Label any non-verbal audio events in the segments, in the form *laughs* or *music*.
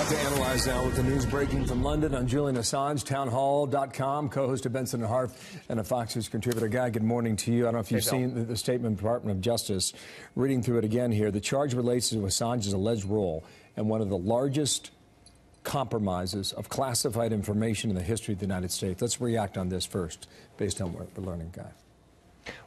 lot to analyze now with the news breaking from London on Julian Assange, townhall.com, co-host of Benson and Harf, and a Fox News contributor. Guy, good morning to you. I don't know if you've seen the, the statement of the Department of Justice. Reading through it again here, the charge relates to Assange's alleged role in one of the largest compromises of classified information in the history of the United States. Let's react on this first, based on what we're learning, Guy.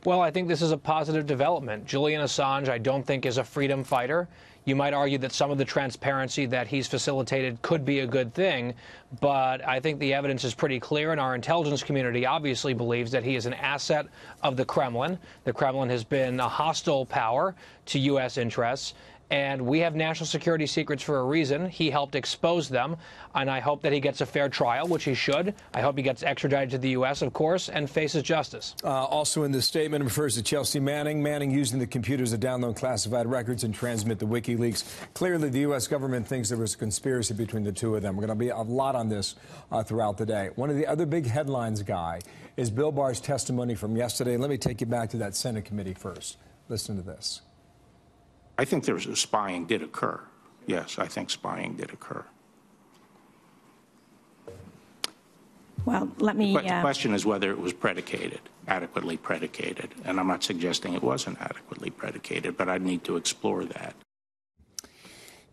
Well, I think this is a positive development. Julian Assange, I don't think, is a freedom fighter. You might argue that some of the transparency that he's facilitated could be a good thing, but I think the evidence is pretty clear, and our intelligence community obviously believes that he is an asset of the Kremlin. The Kremlin has been a hostile power to U.S. interests, and we have national security secrets for a reason. He helped expose them, and I hope that he gets a fair trial, which he should. I hope he gets extradited to the U.S., of course, and faces justice. Uh, also in this statement refers to Chelsea Manning. Manning using the computers to download classified records and transmit the WikiLeaks. Clearly, the U.S. government thinks there was a conspiracy between the two of them. We're going to be a lot on this uh, throughout the day. One of the other big headlines, Guy, is Bill Barr's testimony from yesterday. Let me take you back to that Senate committee first. Listen to this. I think there was spying did occur. Yes, I think spying did occur. Well, let me. But the uh, question is whether it was predicated, adequately predicated. And I'm not suggesting it wasn't adequately predicated, but I'd need to explore that.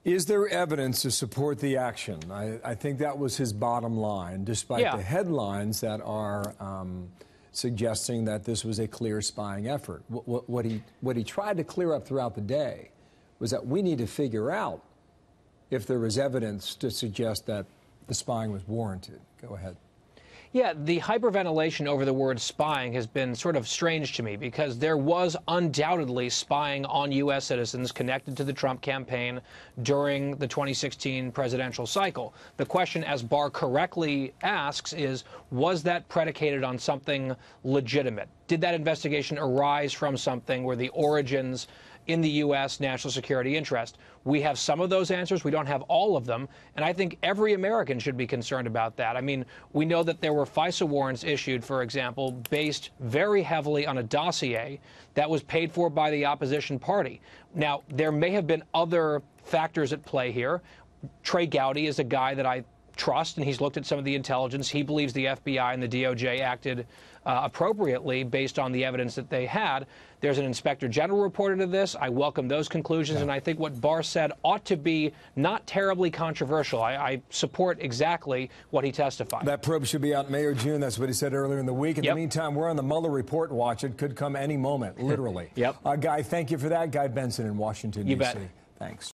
Is there evidence to support the action? I, I think that was his bottom line, despite Yeah. the headlines that are um, suggesting that this was a clear spying effort. What, what, he, what he tried to clear up throughout the day was that we need to figure out if there was evidence to suggest that the spying was warranted. Go ahead. Yeah, the hyperventilation over the word spying has been sort of strange to me because there was undoubtedly spying on U.S. citizens connected to the Trump campaign during the 2016 presidential cycle. The question, as Barr correctly asks, is was that predicated on something legitimate? Did that investigation arise from something where the origins in the U.S. national security interest? We have some of those answers. We don't have all of them. And I think every American should be concerned about that. I mean, we know that there were FISA warrants issued, for example, based very heavily on a dossier that was paid for by the opposition party. Now, there may have been other factors at play here. Trey Gowdy is a guy that I trust, and he's looked at some of the intelligence. He believes the FBI and the DOJ acted uh, appropriately based on the evidence that they had. There's an inspector general reported to this. I welcome those conclusions, yeah. and I think what Barr said ought to be not terribly controversial. I, I, support exactly what he testified. That probe should be out May or June. That's what he said earlier in the week. In yep. the meantime, we're on the Mueller report watch. It could come any moment, *laughs* literally. yep. Uh, Guy, thank you for that. Guy Benson in Washington, D.C. Thanks.